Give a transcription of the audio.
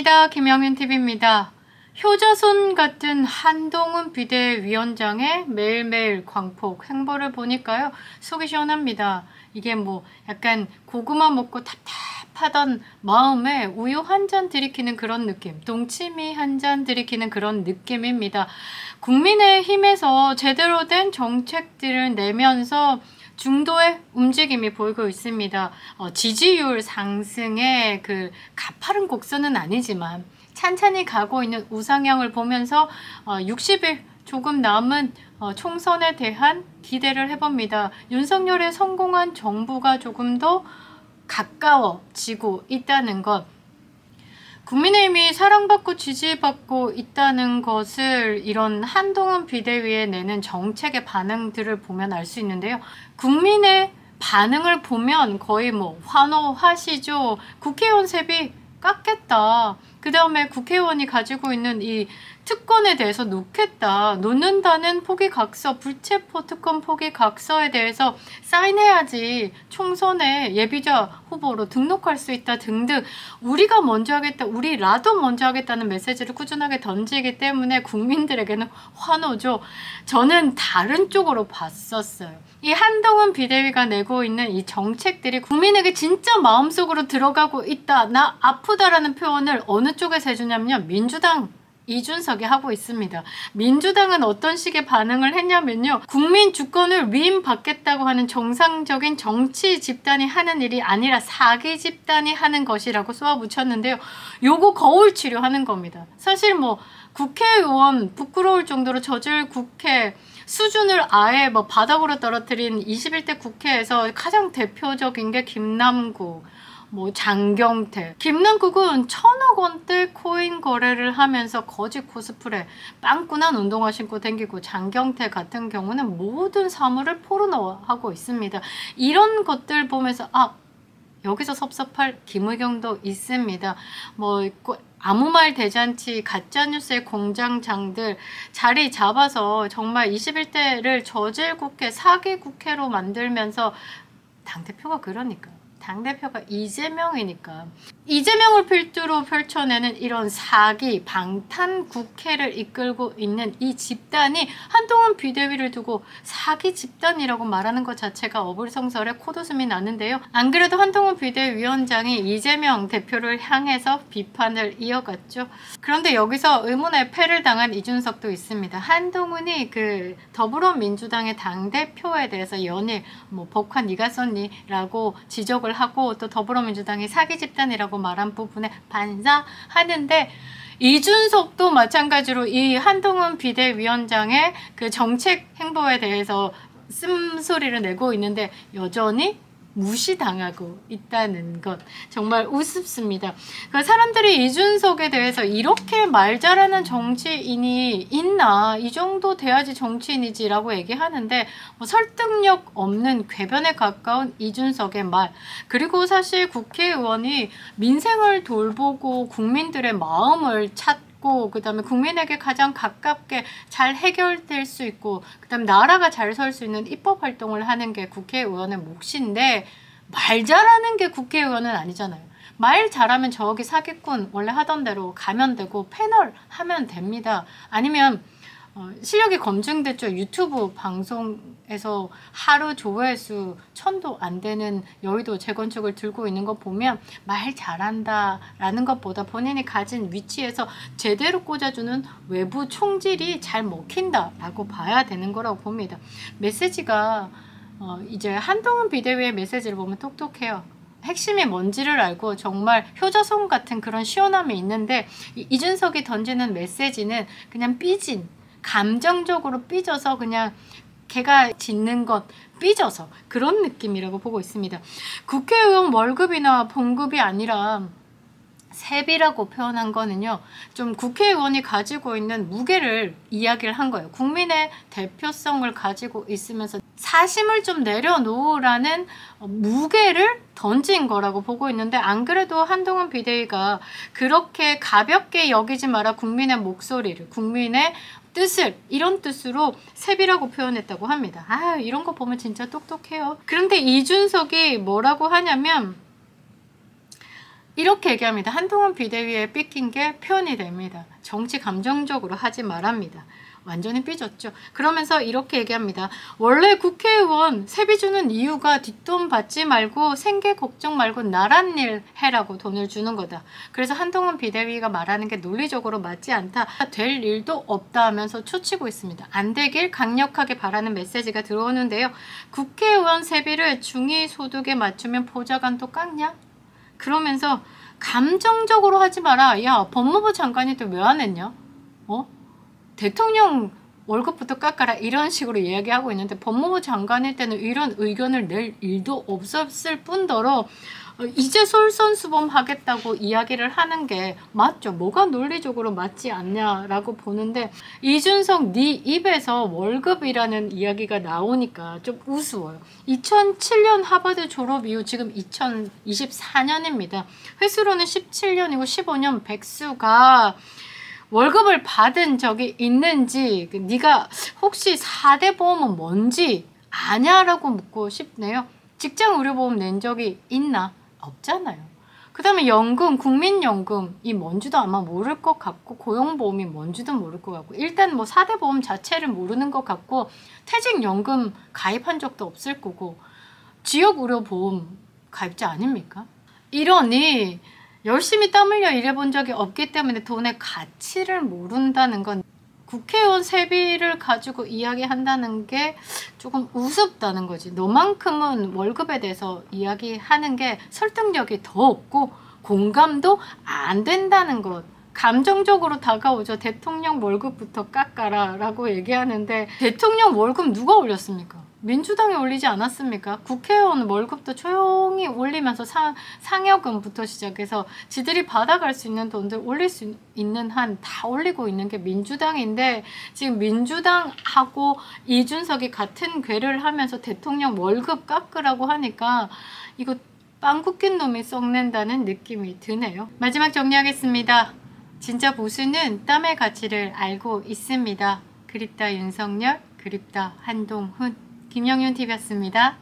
안녕하십니까 김영윤TV입니다. 효자손 같은 한동훈 비대위원장의 매일매일 광폭 행보를 보니까요 속이 시원합니다. 이게 뭐 약간 고구마 먹고 답답하던 마음에 우유 한 잔 들이키는 그런 느낌 동치미 한 잔 들이키는 그런 느낌입니다. 국민의힘에서 제대로 된 정책들을 내면서 중도의 움직임이 보이고 있습니다. 어, 지지율 상승의 그 가파른 곡선은 아니지만 찬찬히 가고 있는 우상향을 보면서 어, 60일 조금 남은 어, 총선에 대한 기대를 해봅니다. 윤석열의 성공한 정부가 조금 더 가까워지고 있다는 것 국민의힘이 사랑받고 지지받고 있다는 것을 이런 한동훈 비대위에 내는 정책의 반응들을 보면 알 수 있는데요. 국민의 반응을 보면 거의 뭐 환호하시죠. 국회의원 세비 깎겠다. 그 다음에 국회의원이 가지고 있는 이 특권에 대해서 놓겠다. 놓는다는 포기각서, 불체포 특권 포기각서에 대해서 사인해야지 총선에 예비자 후보로 등록할 수 있다 등등 우리가 먼저 하겠다, 우리라도 먼저 하겠다는 메시지를 꾸준하게 던지기 때문에 국민들에게는 환호죠. 저는 다른 쪽으로 봤었어요. 이 한동훈 비대위가 내고 있는 이 정책들이 국민에게 진짜 마음속으로 들어가고 있다. 나 아프다라는 표현을 어느 쪽에서 해주냐면요. 민주당 이준석이 하고 있습니다. 민주당은 어떤 식의 반응을 했냐면요. 국민 주권을 위임받겠다고 하는 정상적인 정치 집단이 하는 일이 아니라 사기 집단이 하는 것이라고 쏘아붙였는데요. 요거 거울 치료하는 겁니다. 사실 뭐 국회의원 부끄러울 정도로 저질 국회 수준을 아예 뭐 바닥으로 떨어뜨린 21대 국회에서 가장 대표적인 게 김남국, 뭐 장경태 김남국은 천 억 원대 코인 거래를 하면서 거짓 코스프레 빵꾸난 운동화 신고 댕기고 장경태 같은 경우는 모든 사물을 포르노하고 있습니다. 이런 것들 보면서 아 여기서 섭섭할 김의경도 있습니다. 뭐 아무 말 대잔치 가짜뉴스의 공장장들 자리 잡아서 정말 21대를 저질 국회 사기 국회로 만들면서 당대표가 그러니까 당대표가 이재명이니까 이재명을 필두로 펼쳐내는 이런 사기 방탄 국회를 이끌고 있는 이 집단이 한동훈 비대위를 두고 사기 집단이라고 말하는 것 자체가 어불성설에 코웃음이 나는데요. 안 그래도 한동훈 비대위원장이 이재명 대표를 향해서 비판을 이어갔죠. 그런데 여기서 의문의 패를 당한 이준석도 있습니다. 한동훈이 그 더불어민주당의 당대표에 대해서 연일 뭐 법관 니가 썼니? 라고 지적을 하고 또 더불어민주당이 사기 집단이라고 말한 부분에 반사하는데 이준석도 마찬가지로 이 한동훈 비대위원장의 그 정책 행보에 대해서 쓴소리를 내고 있는데 여전히 무시당하고 있다는 것. 정말 우습습니다. 그 사람들이 이준석에 대해서 이렇게 말 잘하는 정치인이 있나? 이 정도 돼야지 정치인이지라고 얘기하는데 뭐 설득력 없는 궤변에 가까운 이준석의 말. 그리고 사실 국회의원이 민생을 돌보고 국민들의 마음을 찾 그 다음에 국민에게 가장 가깝게 잘 해결될 수 있고 그 다음에 나라가 잘 설 수 있는 입법 활동을 하는 게 국회의원의 몫인데 말 잘하는 게 국회의원은 아니잖아요. 말 잘하면 저기 사기꾼 원래 하던 대로 가면 되고 패널 하면 됩니다. 아니면 어, 실력이 검증됐죠. 유튜브 방송에서 하루 조회수 천도 안 되는 여의도 재건축을 들고 있는 거 보면 말 잘한다라는 것보다 본인이 가진 위치에서 제대로 꽂아주는 외부 총질이 잘 먹힌다라고 봐야 되는 거라고 봅니다. 메시지가 어, 이제 한동훈 비대위의 메시지를 보면 똑똑해요. 핵심이 뭔지를 알고 정말 효자손 같은 그런 시원함이 있는데 이준석이 던지는 메시지는 그냥 삐진 감정적으로 삐져서 그냥 걔가 짓는 것 삐져서 그런 느낌이라고 보고 있습니다. 국회의원 월급이나 봉급이 아니라 세비라고 표현한 거는요. 좀 국회의원이 가지고 있는 무게를 이야기를 한 거예요. 국민의 대표성을 가지고 있으면서 사심을 좀 내려놓으라는 무게를 던진 거라고 보고 있는데 안 그래도 한동훈 비대위가 그렇게 가볍게 여기지 마라 국민의 목소리를 국민의 뜻을 이런 뜻으로 세비라고 표현했다고 합니다. 아 이런 거 보면 진짜 똑똑해요. 그런데 이준석이 뭐라고 하냐면 이렇게 얘기합니다. 한동훈 비대위에 삐낀 게 표현이 됩니다. 정치 감정적으로 하지 말합니다. 완전히 삐졌죠. 그러면서 이렇게 얘기합니다. 원래 국회의원 세비 주는 이유가 뒷돈 받지 말고 생계 걱정 말고 나란 일 해라고 돈을 주는 거다. 그래서 한동훈 비대위가 말하는 게 논리적으로 맞지 않다. 될 일도 없다 하면서 초치고 있습니다. 안 되길 강력하게 바라는 메시지가 들어오는데요. 국회의원 세비를 중위소득에 맞추면 보좌관도 깎냐? 그러면서 감정적으로 하지 마라. 야 법무부 장관이 또 왜 안 했냐? 어? 대통령 월급부터 깎아라 이런 식으로 이야기하고 있는데 법무부 장관일 때는 이런 의견을 낼 일도 없었을 뿐더러 어, 이제 솔선수범 하겠다고 이야기를 하는 게 맞죠. 뭐가 논리적으로 맞지 않냐라고 보는데 이준석 네 입에서 월급이라는 이야기가 나오니까 좀 우스워요. 2007년 하버드 졸업 이후 지금 2024년입니다. 횟수로는 17년이고 15년 백수가 월급을 받은 적이 있는지 그 네가 혹시 4대 보험은 뭔지 아냐라고 묻고 싶네요. 직장 의료보험 낸 적이 있나? 없잖아요. 그 다음에 연금, 국민연금 이 뭔지도 아마 모를 것 같고 고용보험이 뭔지도 모를 것 같고 일단 뭐 4대 보험 자체를 모르는 것 같고 퇴직연금 가입한 적도 없을 거고 지역의료보험 가입자 아닙니까? 이러니 열심히 땀 흘려 일해본 적이 없기 때문에 돈의 가치를 모른다는 건 국회의원 세비를 가지고 이야기한다는 게 조금 우습다는 거지. 너만큼은 월급에 대해서 이야기하는 게 설득력이 더 없고 공감도 안 된다는 것. 감정적으로 다가오죠. 대통령 월급부터 깎아라 라고 얘기하는데 대통령 월급 누가 올렸습니까? 민주당이 올리지 않았습니까? 국회의원 월급도 조용히 올리면서 상, 상여금부터 시작해서 지들이 받아갈 수 있는 돈들 올릴 수 있는 한 다 올리고 있는 게 민주당인데 지금 민주당하고 이준석이 같은 괴를 하면서 대통령 월급 깎으라고 하니까 이거 빵꾸 낀 놈이 썩낸다는 느낌이 드네요. 마지막 정리하겠습니다. 진짜 보수는 땀의 가치를 알고 있습니다. 그립다 윤석열, 그립다 한동훈. 김영윤 TV였습니다.